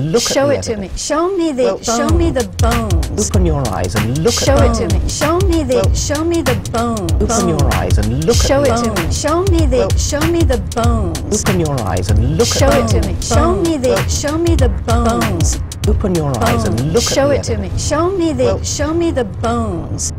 look Show at the it to me. Show me the. Well, show me the bones. Open your eyes and look Show at it to me. Show me the. show me the bones. Open your eyes and look Show at it to me. Show me the. Well- show me the bones. Open your eyes and look Show at it to me. Show me the. Show me the bones. Open your eyes and look Show at it to me. Show me the. Show me the bones.